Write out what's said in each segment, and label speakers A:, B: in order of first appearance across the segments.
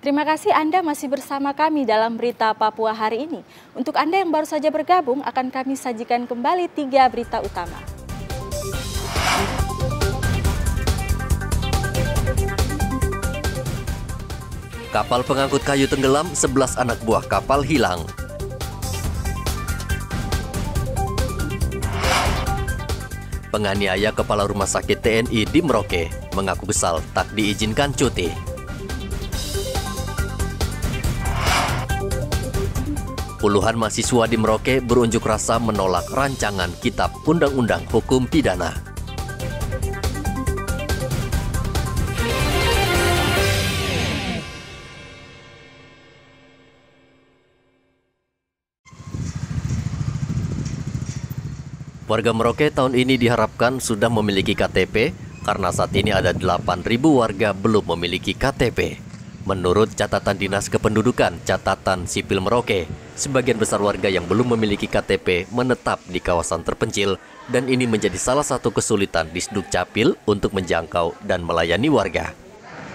A: Terima kasih Anda masih bersama kami dalam berita Papua hari ini. Untuk Anda yang baru saja bergabung, akan kami sajikan kembali tiga berita utama.
B: Kapal pengangkut kayu tenggelam, 11 anak buah kapal hilang. Penganiaya Kepala Rumah Sakit TNI di Merauke mengaku kesal tak diizinkan cuti. Puluhan mahasiswa di Merauke berunjuk rasa menolak rancangan Kitab Undang-Undang Hukum Pidana. Warga Merauke tahun ini diharapkan sudah memiliki KTP karena saat ini ada 8.000 warga belum memiliki KTP. Menurut catatan Dinas Kependudukan Catatan Sipil Merauke, sebagian besar warga yang belum memiliki KTP menetap di kawasan terpencil dan ini menjadi salah satu kesulitan di Capil untuk menjangkau dan melayani warga.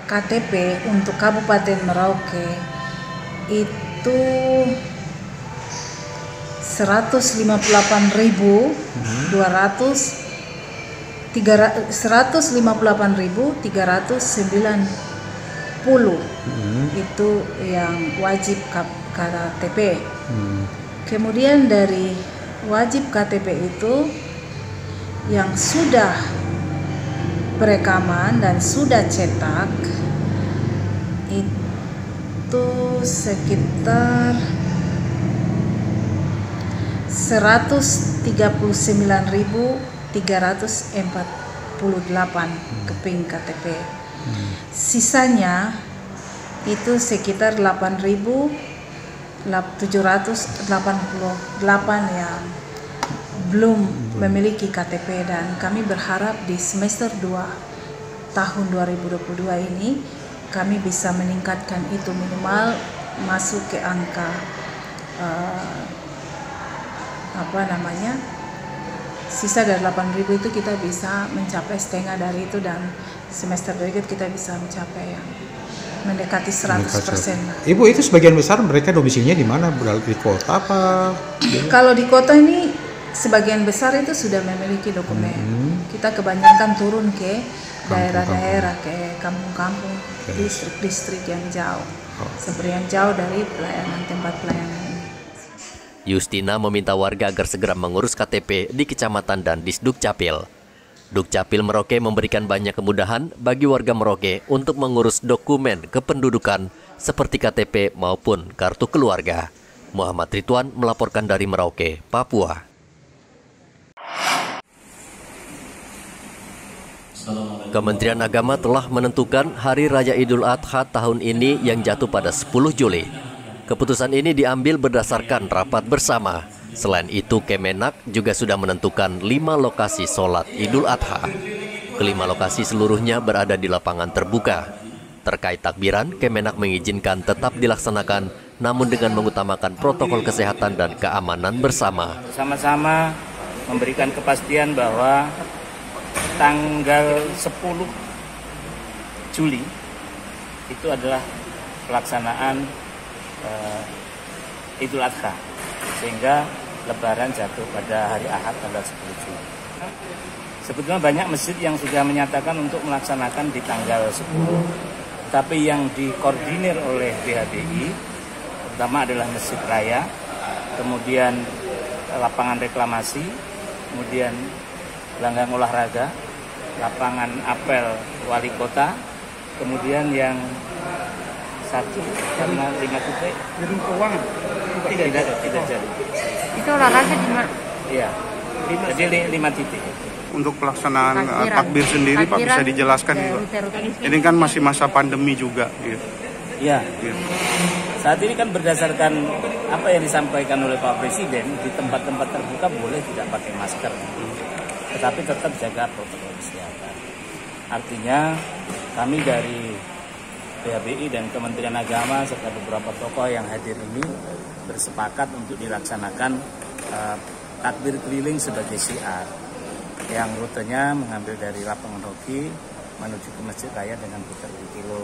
C: KTP untuk Kabupaten Merauke itu 158.200 158.390 hmm. itu yang wajib KTP. Hmm. Kemudian dari wajib KTP itu yang sudah perekaman dan sudah cetak itu sekitar 139.348 keping KTP. Sisanya itu sekitar 8.788 yang belum memiliki KTP dan kami berharap di semester 2 tahun 2022 ini kami bisa meningkatkan itu minimal masuk ke angka uh, apa namanya sisa dari 8000 itu kita bisa mencapai setengah dari itu dan semester berikut kita bisa mencapai yang mendekati 100 persen.
D: Ibu itu sebagian besar mereka domisilinya di mana? Di kota apa?
C: Kalau di kota ini sebagian besar itu sudah memiliki dokumen. Hmm. Kita kebanyakan turun ke daerah-daerah, ke kampung-kampung, distrik-distrik yang jauh. Oh. Seperti yang jauh dari pelayanan tempat pelayanan
B: Justina meminta warga agar segera mengurus KTP di kecamatan dan Disduk Capil. Dukcapil Merauke memberikan banyak kemudahan bagi warga Merauke untuk mengurus dokumen kependudukan seperti KTP maupun kartu keluarga. Muhammad Ridwan melaporkan dari Merauke, Papua. Kementerian Agama telah menentukan Hari Raya Idul Adha tahun ini yang jatuh pada 10 Juli. Keputusan ini diambil berdasarkan rapat bersama. Selain itu, Kemenak juga sudah menentukan lima lokasi sholat Idul Adha. Kelima lokasi seluruhnya berada di lapangan terbuka. Terkait takbiran, Kemenak mengizinkan tetap dilaksanakan, namun dengan mengutamakan protokol kesehatan dan keamanan bersama.
E: Sama-sama memberikan kepastian bahwa tanggal 10 Juli itu adalah pelaksanaan uh, Idul Adha sehingga Lebaran jatuh pada hari Ahad tanggal 10 Juli. Sebetulnya banyak masjid yang sudah menyatakan untuk melaksanakan di tanggal 10, tapi yang dikoordinir oleh BHBI pertama adalah Masjid Raya, kemudian lapangan reklamasi, kemudian langgang olahraga, lapangan apel wali kota, kemudian yang satu karena lima titik
F: gedung keuangan
E: tidak tidak tidak jadi
F: itu olahraga di mana
E: iya lima, jadi lima titik
F: untuk pelaksanaan takbiran, takbir sendiri takbiran, Pak bisa dijelaskan juga. Ini kan masih masa pandemi juga gitu.
E: Ya. ya. Saat ini kan berdasarkan apa yang disampaikan oleh Pak Presiden di tempat-tempat terbuka boleh tidak pakai masker. Tetapi tetap jaga protokol kesehatan. Artinya kami dari PHBI dan Kementerian Agama serta beberapa tokoh yang hadir ini bersepakat untuk dilaksanakan uh, takbir keliling sebagai syiar yang rutenya mengambil dari lapangan hoki menuju ke Masjid Raya dengan putar kilo.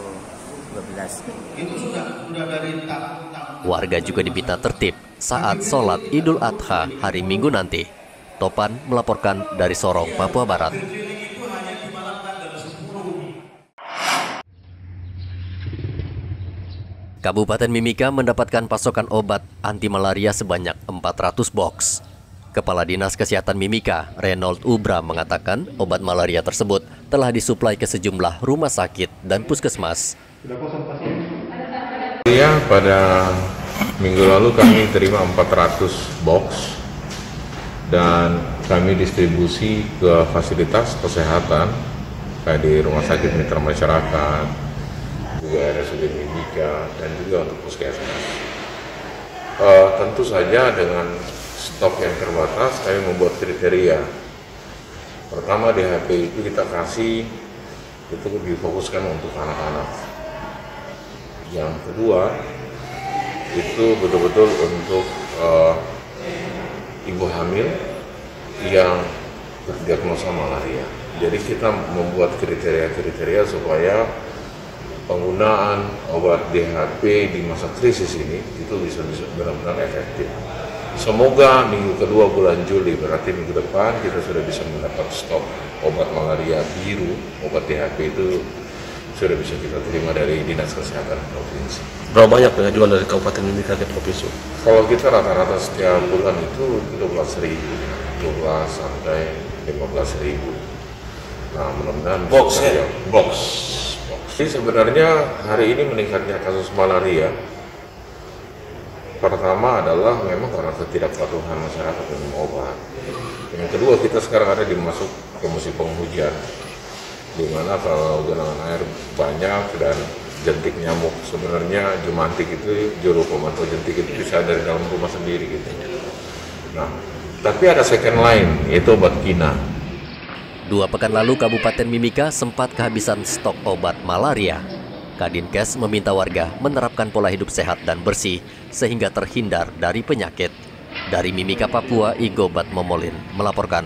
B: Warga juga diminta tertib saat sholat Idul Adha hari Minggu nanti. Topan melaporkan dari Sorong, Papua Barat. Kabupaten Mimika mendapatkan pasokan obat anti malaria sebanyak 400 box. Kepala Dinas Kesehatan Mimika, Reynold Ubra mengatakan obat malaria tersebut telah disuplai ke sejumlah rumah sakit dan puskesmas.
G: Ya, pada minggu lalu kami terima 400 box dan kami distribusi ke fasilitas kesehatan kayak di rumah sakit mitra masyarakat, juga RSUD Mimika dan juga untuk puskesmas. Uh, tentu saja dengan stok yang terbatas kami membuat kriteria. Pertama di HP itu kita kasih itu difokuskan untuk anak-anak. Yang kedua itu betul-betul untuk uh, ibu hamil yang terdiagnosa malaria. Jadi kita membuat kriteria-kriteria supaya penggunaan obat DHP di masa krisis ini itu bisa benar-benar efektif. Semoga minggu kedua bulan Juli berarti minggu depan kita sudah bisa mendapat stok obat malaria biru, obat DHP itu sudah bisa kita terima dari Dinas Kesehatan Provinsi.
H: Berapa banyak pengajuan dari Kabupaten Mimika ke Provinsi?
G: Kalau kita rata-rata setiap bulan itu 12 ribu, 12 sampai 15 ribu. Nah mudah-mudahan
H: box ya?
G: box jadi sebenarnya hari ini meningkatnya kasus malaria pertama adalah memang karena ketidakpatuhan masyarakat minum obat. Yang kedua kita sekarang ada di masuk ke musim penghujan, di mana kalau genangan air banyak dan jentik nyamuk sebenarnya jumantik itu juru pemantau jentik itu bisa dari dalam rumah sendiri gitu. Nah, tapi ada second line yaitu obat kina.
B: Dua pekan lalu Kabupaten Mimika sempat kehabisan stok obat malaria. Kadinkes meminta warga menerapkan pola hidup sehat dan bersih sehingga terhindar dari penyakit. Dari Mimika, Papua, Igobat Momolin melaporkan.